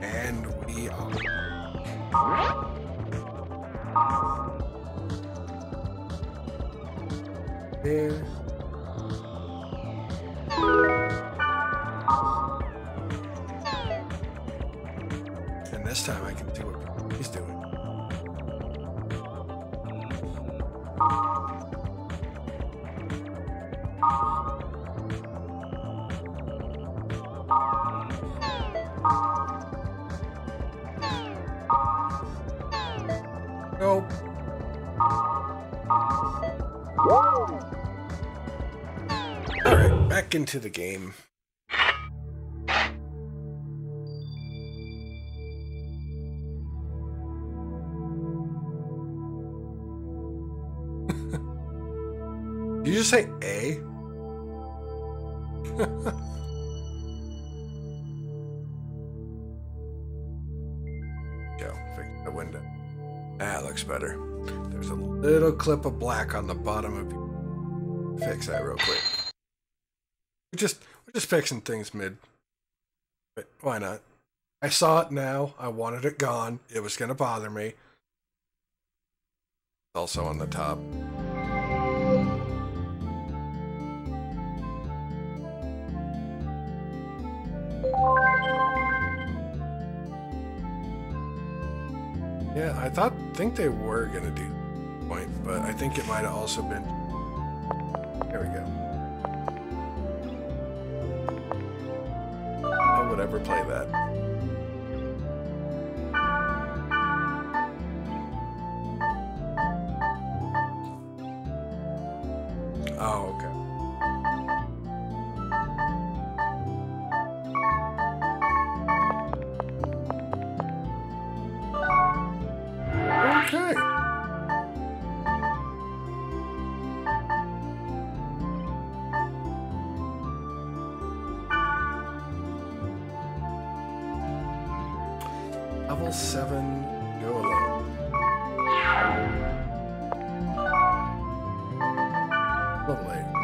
And we are. There. And this time I can do what he's doing. Into the game. You just say A? Go, fix the window. That looks better. There's a little clip of black on the bottom of you. Fix that real quick. We're just we're just fixing things mid. But why not? I saw it now. I wanted it gone. It was gonna bother me. Also on the top. Yeah, I thought think they were gonna do point, but I think it might have also been. There we go. Ever play that. Level 7, go alone. Level 8.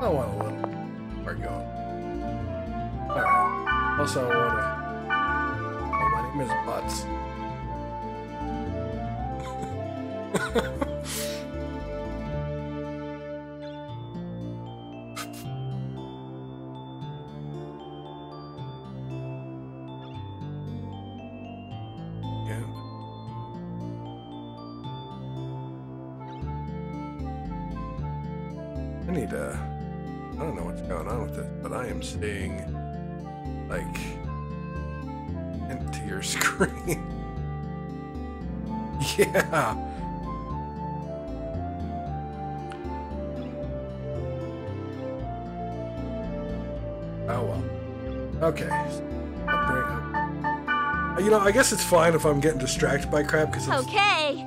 I want a little. We're going. Alright. Also, I want to. Oh, my name is Butts. seeing like into your screen. yeah. Oh well. Okay. You know, I guess it's fine if I'm getting distracted by crap because it's Okay.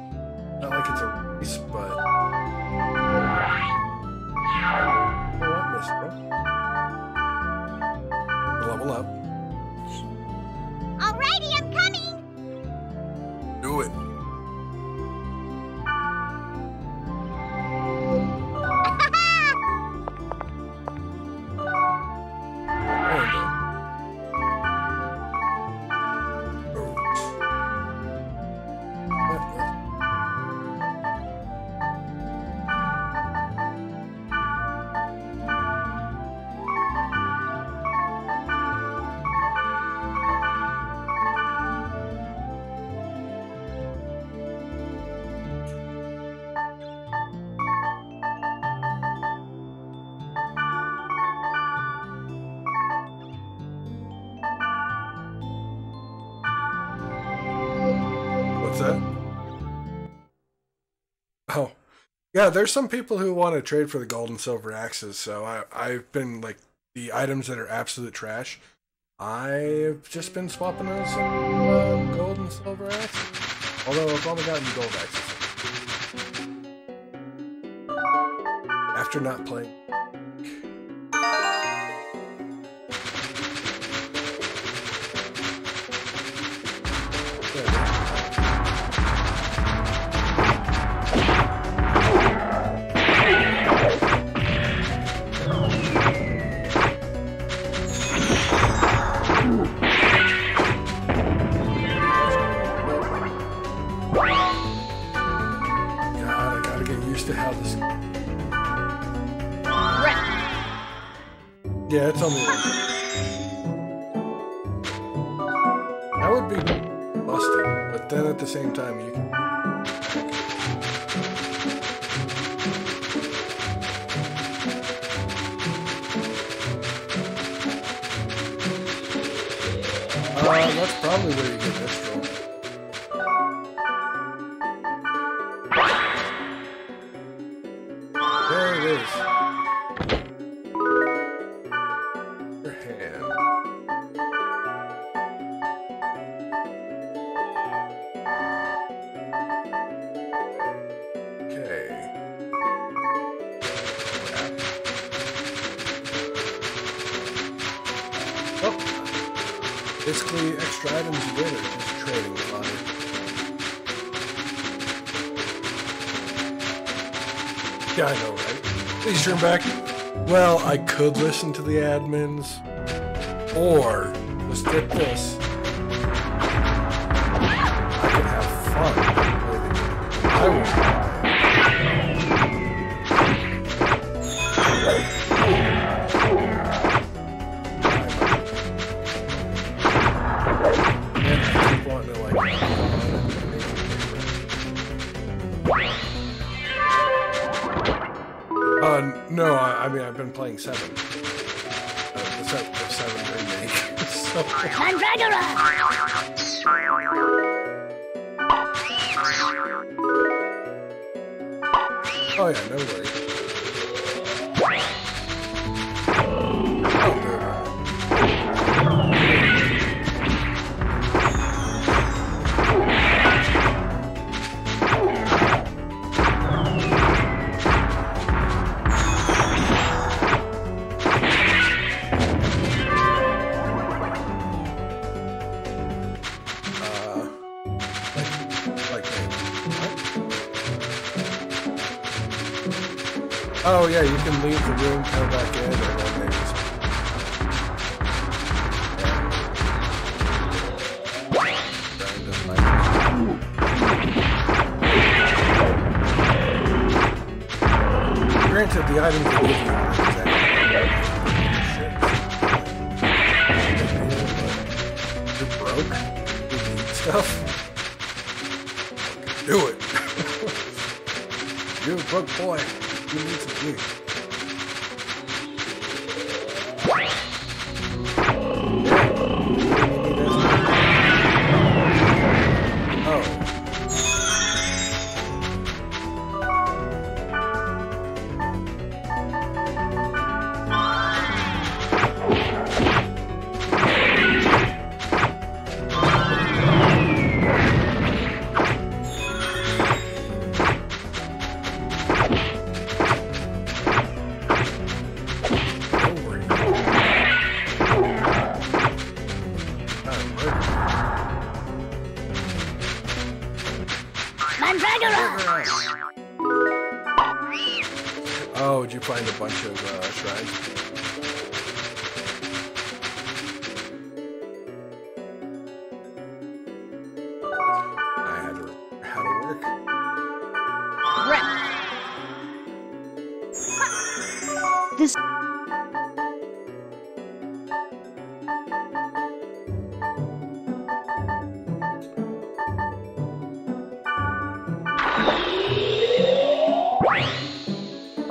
Yeah. There's some people who want to trade for the gold and silver axes. So I, I've been like the items that are absolute trash. I've just been swapping those in uh, gold and silver axes. Although I've only gotten gold axes after not playing. Yeah, it's one. That would be busted, but then at the same time, you can. Uh, that's probably where you get this from. There it is. I know, right? Please turn back. Well, I could listen to the admins, or let's get this. Oh yeah, no worries. Leave the room, come back in, and then Random items. Granted, the items they give you are exactly. You're broke. You need stuff. Do it. You're a broke boy. You need some food.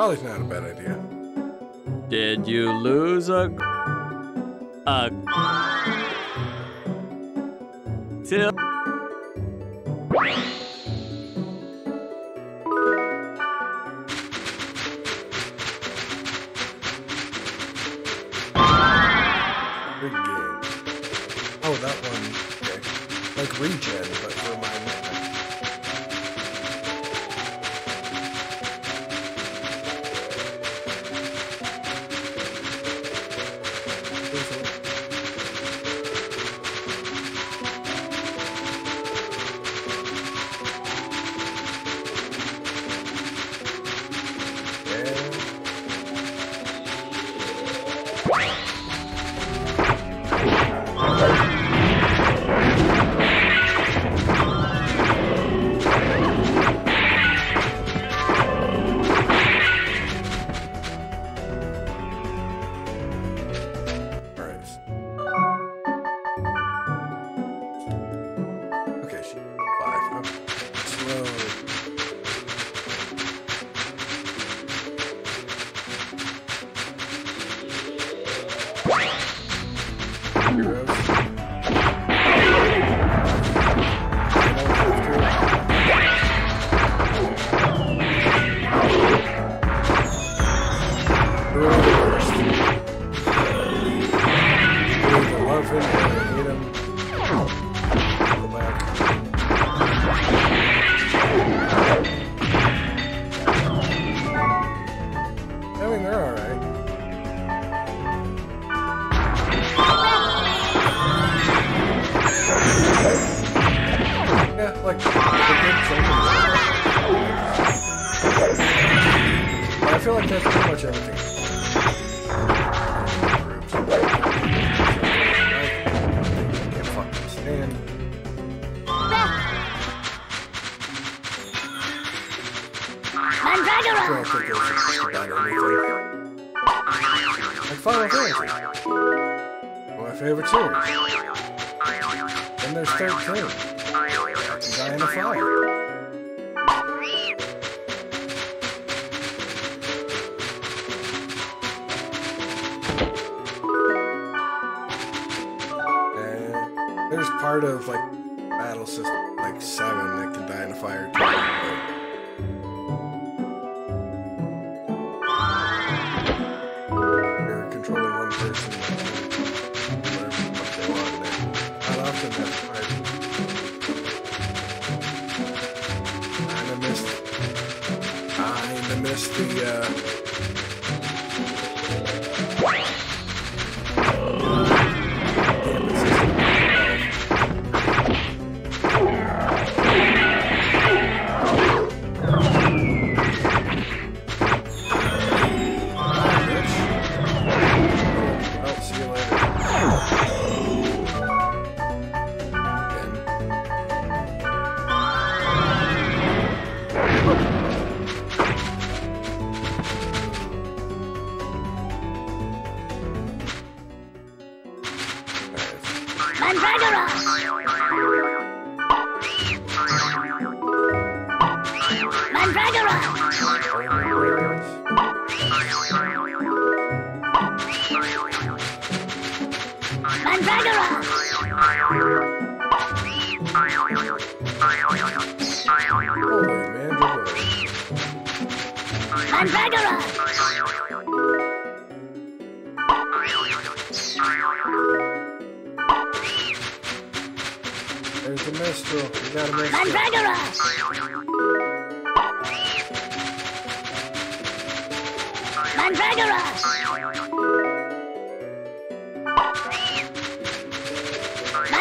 Probably not a bad idea. Did you lose a a till Final Fantasy. My favorite series. And there's 13. Die in a fire. There's part of like battle system, like seven that can die in a fire too. The, uh,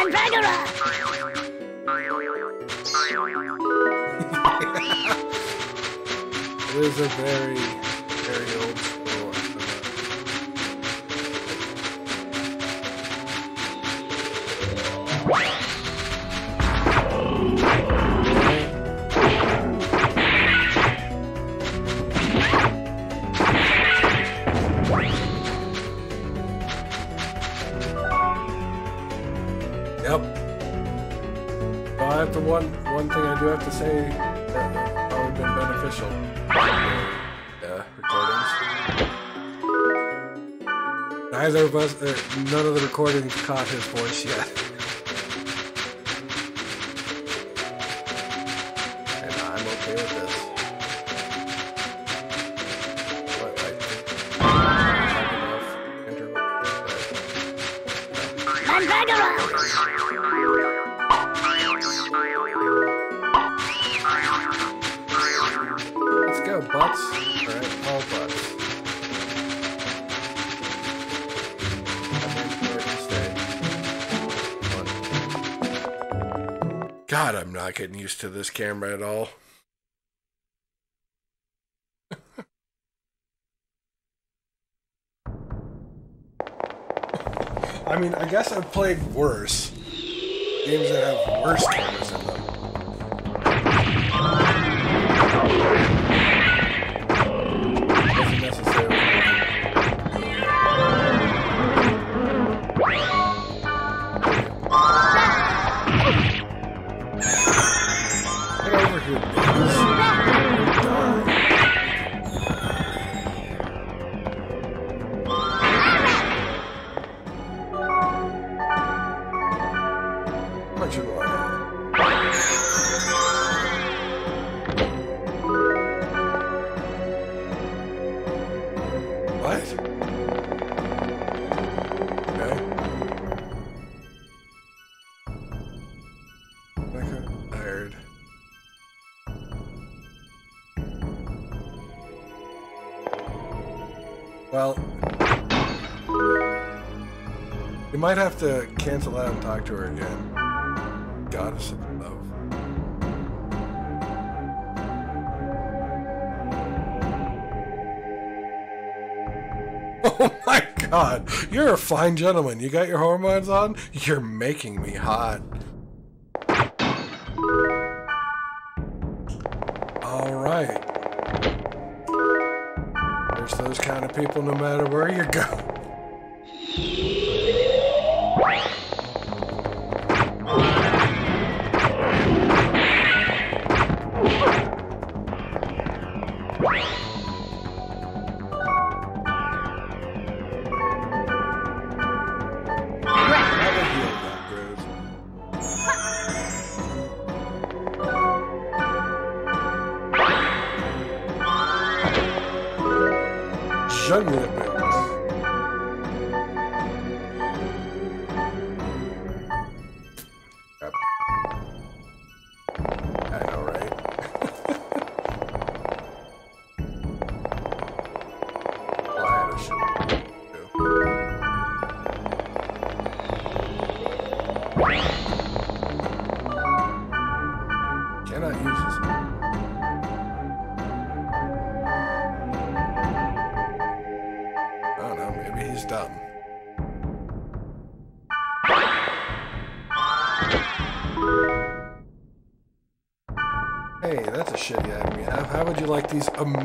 Mandragora! It is a very do have to say that probably been beneficial. Uh, recordings. Neither of us, uh, none of the recordings caught his voice yet. Go, butts. Alright, all butts. I'm here to stay. One. God, I'm not getting used to this camera at all. I mean, I guess I've played worse. Games that have worse cameras in them. Well, you might have to cancel out and talk to her again. Goddess of love. Oh my god, you're a fine gentleman. You got your hormones on? You're making me hot. People no matter where you go. жаль мне, блин. These amazing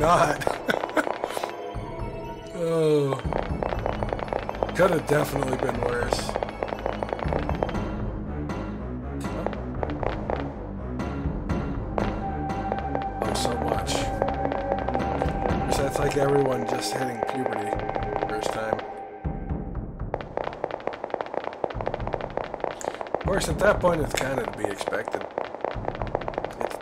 not. oh. Could have definitely been worse. Oh, so much. So that's like everyone just hitting puberty first time. Of course, at that point, it's kind of to be expected. It's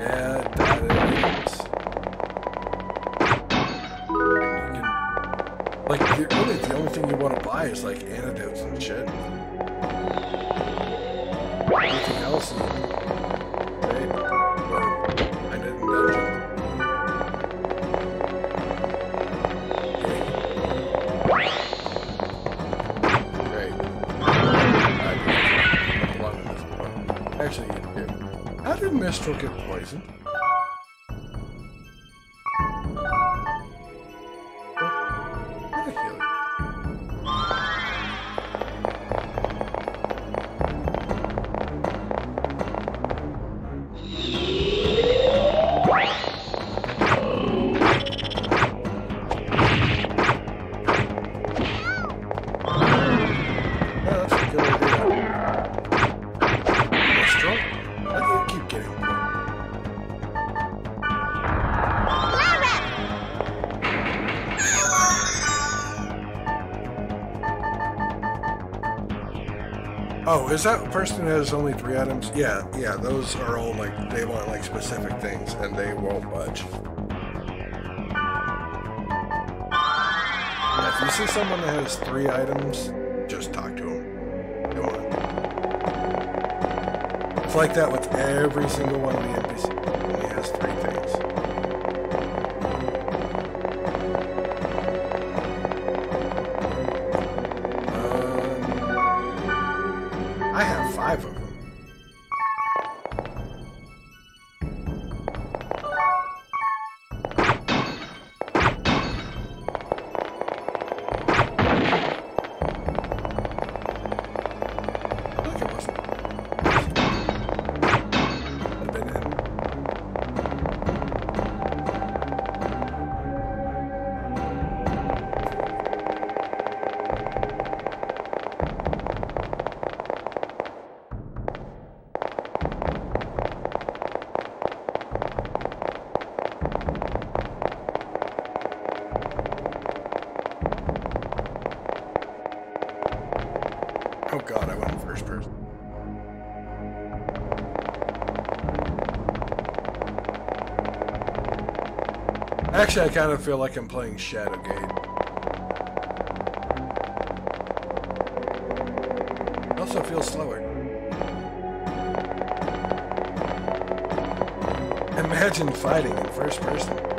Yeah, that is. Like, the, really, the only thing you want to buy is like antidotes and shit. Anything else Mistral get poisoned? Oh, is that person that has only three items? Yeah, yeah, those are all like, they want like specific things and they won't budge. If you see someone that has three items, just talk to them. Go on. It's like that with every single one of the Actually, I kind of feel like I'm playing Shadowgate. It also feels slower. Imagine fighting in first person.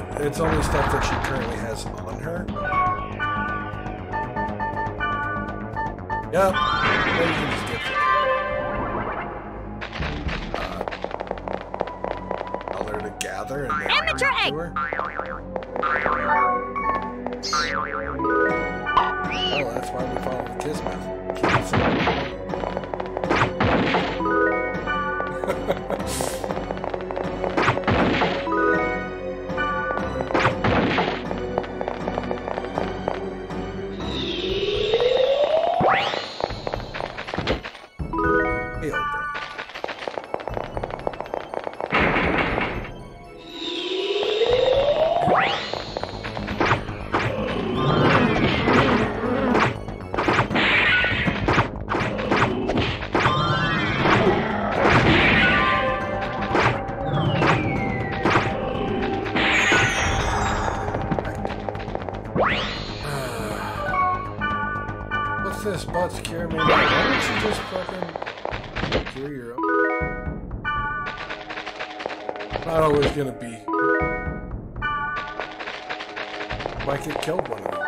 But it's only stuff that she currently has on her. Yep. Fucking? Not always gonna be. Might get killed one of you?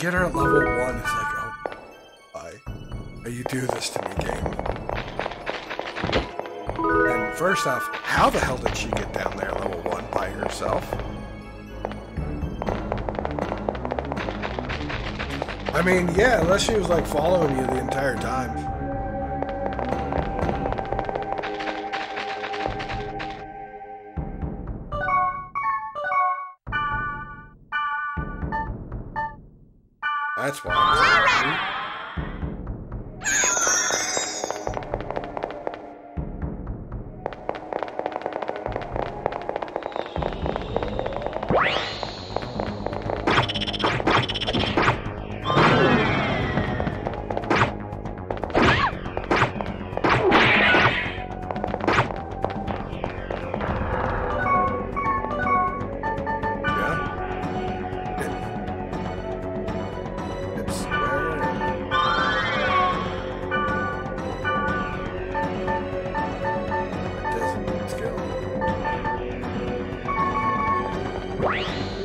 Get her at level one, it's like, oh, why? You do this to me, game? And first off, how the hell did she get down there level one by herself? I mean, yeah, unless she was like following you the entire time. Wow.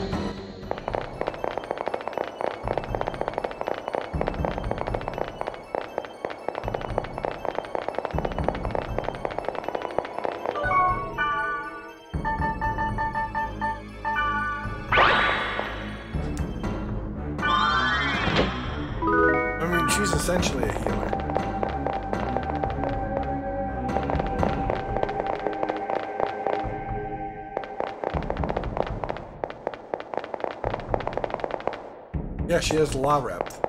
Yeah, she has La Rep.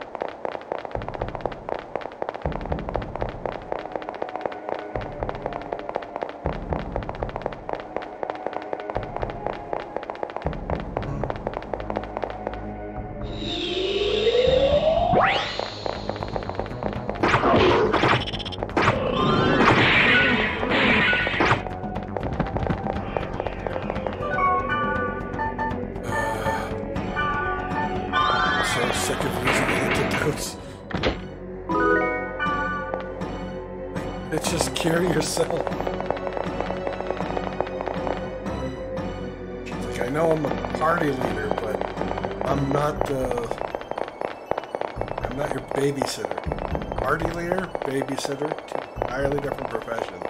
It's just cure yourself. Like, I know I'm a party leader, but I'm not the. I'm not your babysitter. Party leader, babysitter, entirely different professions.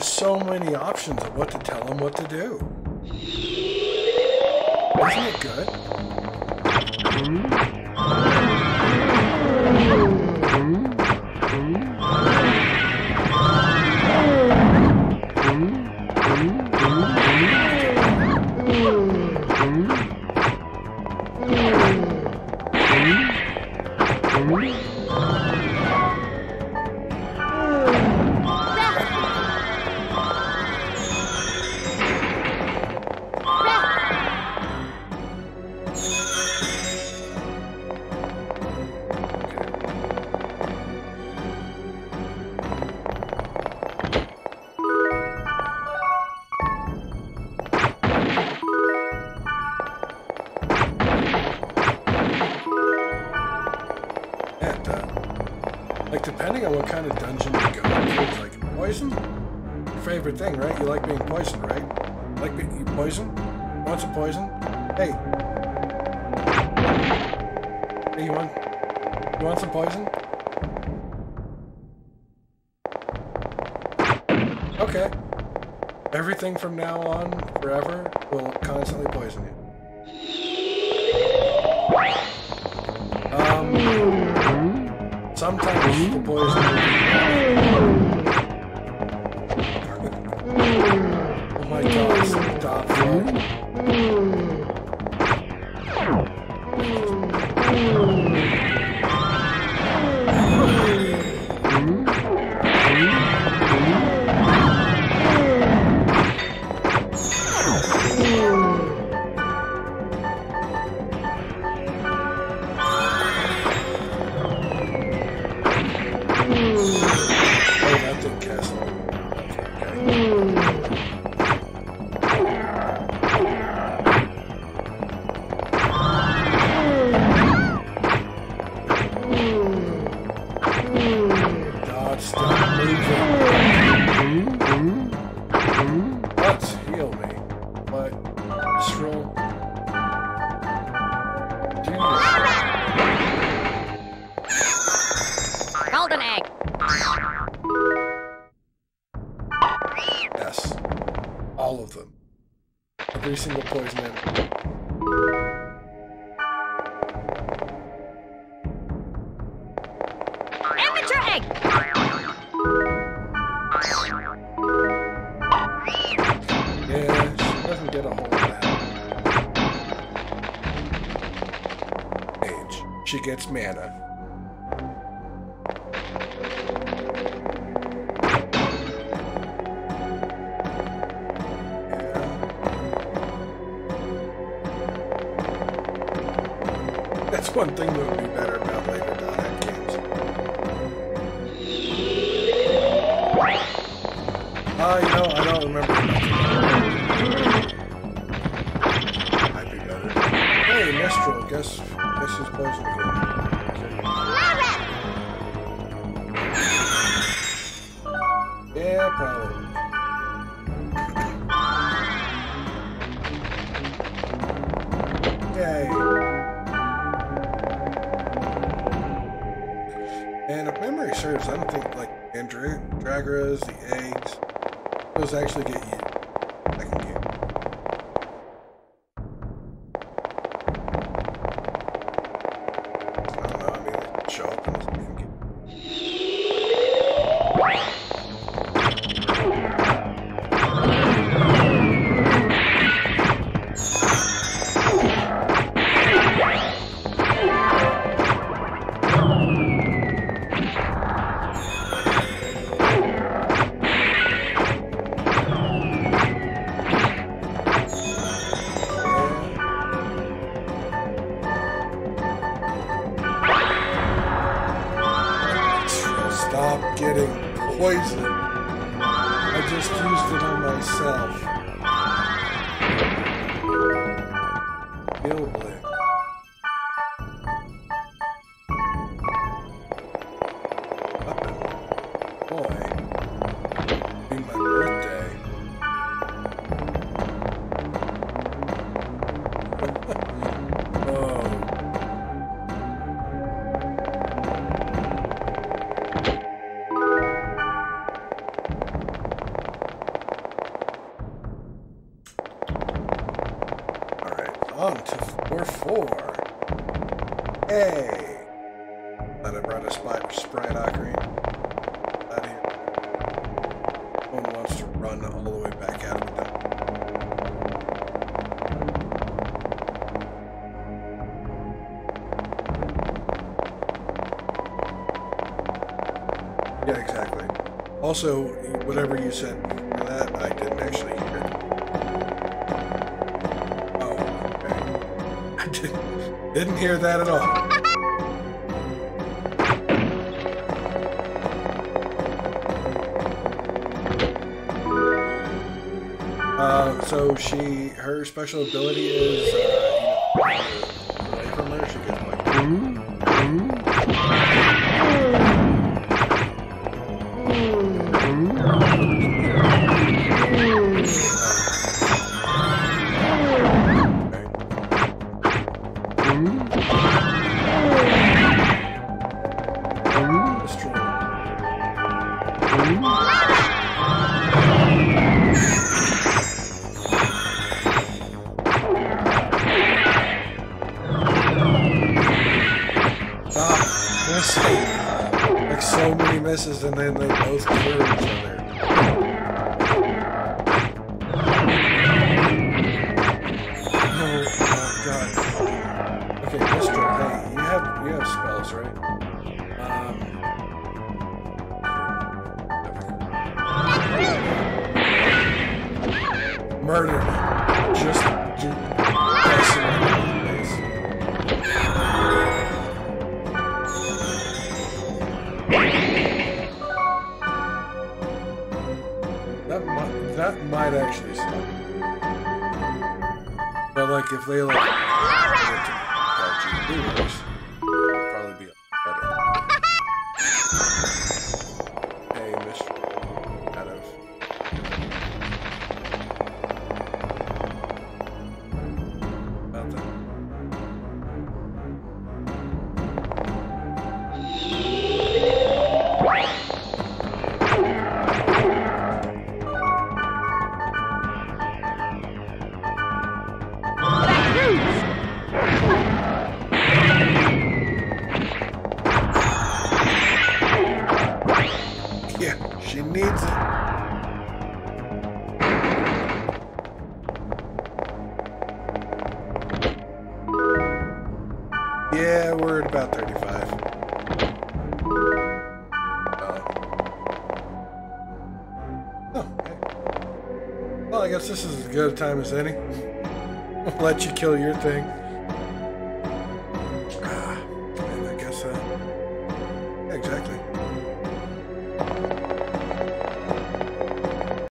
just so many options of what to tell them what to do. Isn't it good? now on, forever, will constantly poison you. Um, sometimes the poison oh my god, stop. she gets mana. Also, whatever you said that I didn't actually hear. Oh, okay. I didn't, didn't hear that at all. Uh, so she, her special ability is, uh, good a time as any. I'll let you kill your thing.